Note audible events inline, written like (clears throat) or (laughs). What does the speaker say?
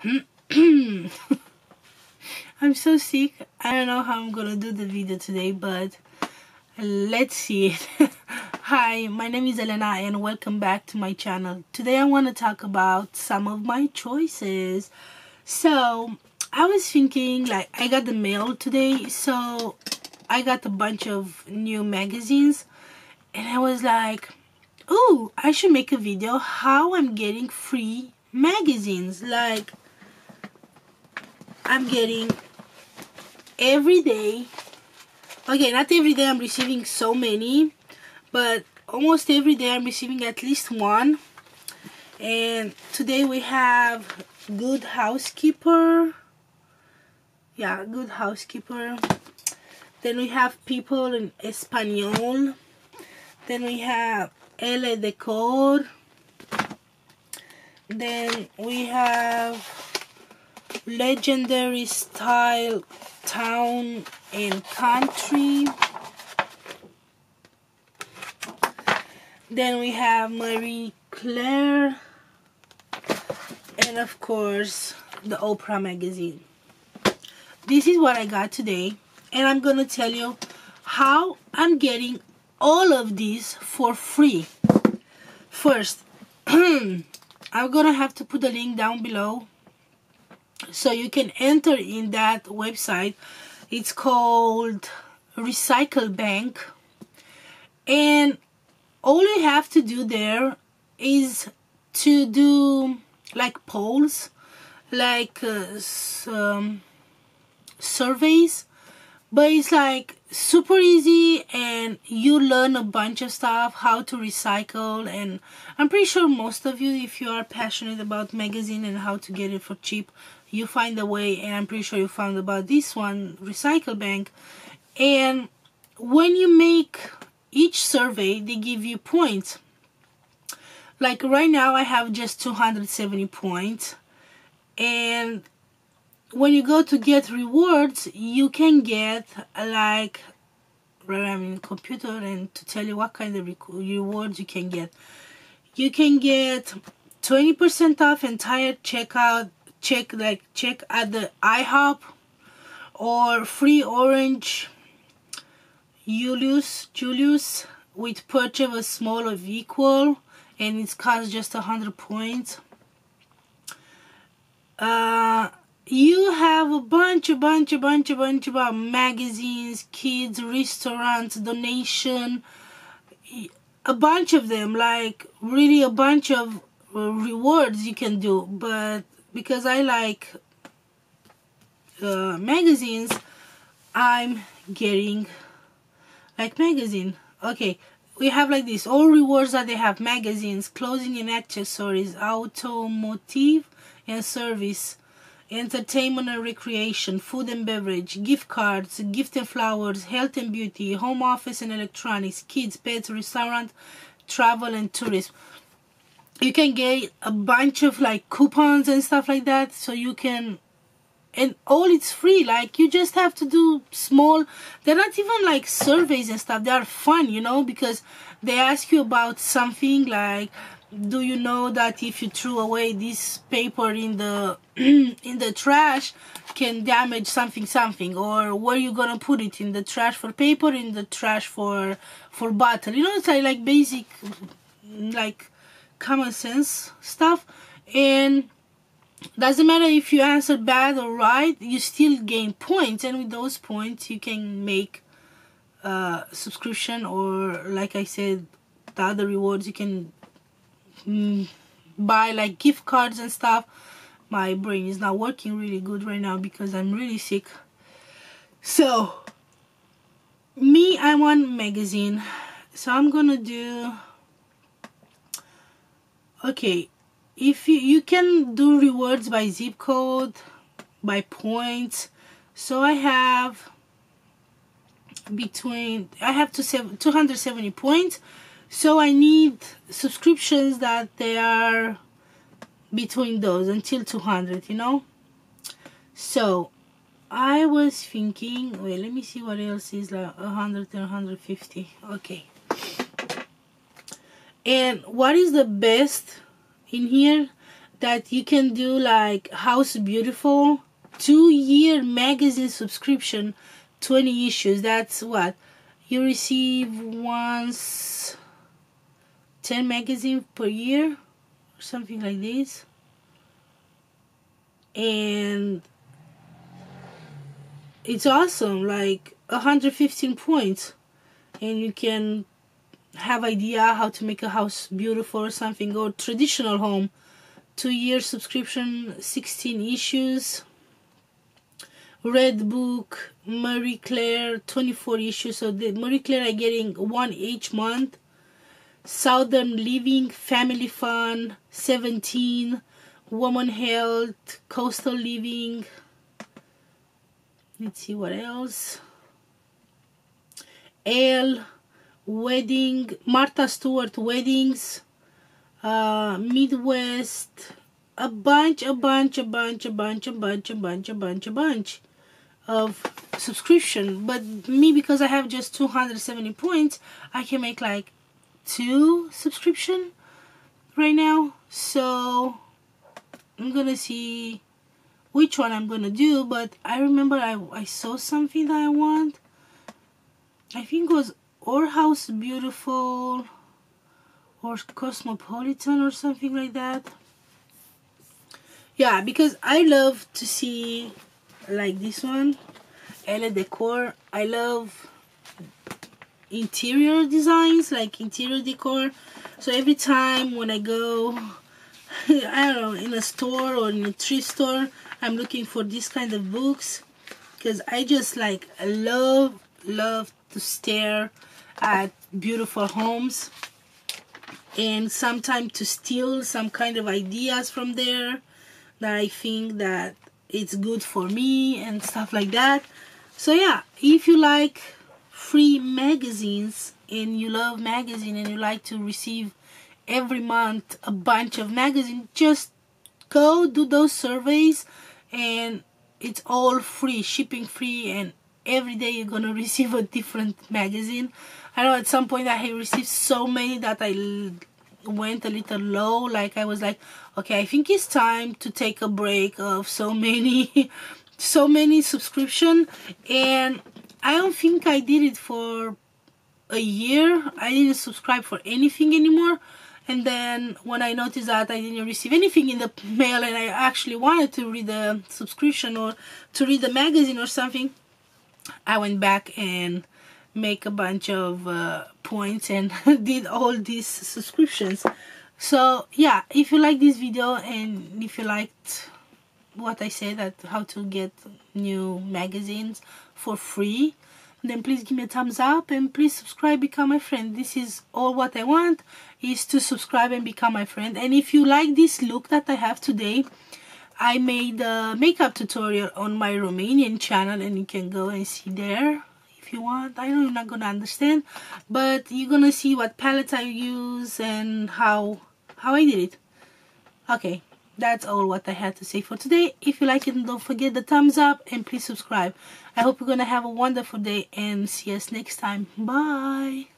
(clears throat) I'm so sick. I don't know how I'm gonna do the video today, but let's see it. (laughs) Hi, my name is Elena and welcome back to my channel. Today I want to talk about some of my choices. So, I was thinking like I got the mail today, so I got a bunch of new magazines and I was like, oh, I should make a video how I'm getting free magazines. Like, I'm getting every day. Okay, not every day I'm receiving so many, but almost every day I'm receiving at least one. And today we have Good Housekeeper. Yeah, Good Housekeeper. Then we have People in Espanol. Then we have Elle Decor. Then we have Legendary Style Town and Country. Then we have Marie Claire. And of course, the Oprah magazine. This is what I got today. And I'm to tell you how I'm getting all of these for free. First, (clears throat) I'm gonna have to put the link down below so you can enter in that website. It's called Recyclebank, and all you have to do there is to do like polls, like uh, um, surveys. But it's like super easy and you learn a bunch of stuff how to recycle. And i'm pretty sure most of you if you are passionate about magazine and how to get it for cheap you find a way and i'm pretty sure you found about this one Recyclebank. And when you make each survey they give you points. Like right now i have just 270 points. And when you go to get rewards you can get like right I'm in computer and to tell you what kind of rewards you can get. You can get 20% off entire checkout check like check at the IHOP or free orange Julius Julius with purchase of a small of equal and it costs just a hundred points uh you have a bunch, a bunch, a bunch, a bunch about magazines, kids, restaurants, donation, a bunch of them, like really a bunch of uh, rewards you can do. But because I like uh, magazines, I'm getting like magazine. Okay, we have like this all rewards that they have magazines, clothing and accessories, automotive and service entertainment and recreation, food and beverage, gift cards, gift and flowers, health and beauty, home office and electronics, kids, pets, restaurant, travel and tourism. You can get a bunch of like coupons and stuff like that so you can and all it's free like you just have to do small they're not even like surveys and stuff they are fun you know because they ask you about something like do you know that if you threw away this paper in the (clears throat) in the trash can damage something something? Or where you gonna put it in the trash for paper in the trash for for bottle you know it's like, like basic like common sense stuff. And doesn't matter if you answer bad or right you still gain points. And with those points you can make uh subscription or like i said the other rewards. You can mm, buy like gift cards and stuff. My brain is not working really good right now because I'm really sick. So me I want magazine. So I'm gonna do okay if you you can do rewards by zip code by points. So I have between I have to save 270 points. So I need subscriptions that they are between those until 200 you know? So I was thinking wait let me see what else is like 100 and 150 okay and what is the best in here that you can do like House Beautiful? Two year magazine subscription 20 issues. That's what? You receive once 10 magazine per year? Or something like this. And it's awesome like 115 points. And you can have idea how to make a house beautiful or something or traditional home. Two year subscription 16 issues. Redbook marie claire 24 issues. So the marie claire are getting one each month. Southern living family fun 17 woman health coastal living. Let's see what else. Elle wedding Martha Stewart weddings uh, Midwest a bunch a bunch a bunch a bunch a bunch a bunch a bunch a bunch of subscription. But me because I have just 270 points I can make like two subscription right now. So I'm gonna see which one I'm gonna do but I remember I, I saw something that I want. I think it was or House Beautiful or Cosmopolitan or something like that. Yeah because I love to see like this one Elle Decor. I love interior designs like interior decor. So every time when I go (laughs) I don't know in a store or in a thrift store I'm looking for this kind of books because I just like love love to stare at beautiful homes and sometimes to steal some kind of ideas from there that I think that it's good for me and stuff like that. So yeah if you like free magazines and you love magazine and you like to receive every month a bunch of magazine just go do those surveys and it's all free shipping free and every day you're gonna receive a different magazine. I know at some point I received so many that I went a little low. Like I was like okay I think it's time to take a break of so many (laughs) so many subscription. And I don't think I did it for a year. I didn't subscribe for anything anymore. And then when I noticed that I didn't receive anything in the mail and I actually wanted to read the subscription or to read the magazine or something I went back and make a bunch of uh, points and (laughs) did all these subscriptions. So yeah if you like this video and if you liked what I said that how to get new magazines for free then please give me a thumbs up and please subscribe become my friend. This is all what I want is to subscribe and become my friend. And if you like this look that I have today I made a makeup tutorial on my Romanian channel and you can go and see there if you want. I know you're not gonna understand, but you're gonna see what palettes I use and how how I did it. Okay, that's all what I had to say for today. If you like it, don't forget the thumbs up and please subscribe. I hope you're gonna have a wonderful day and see us next time. Bye.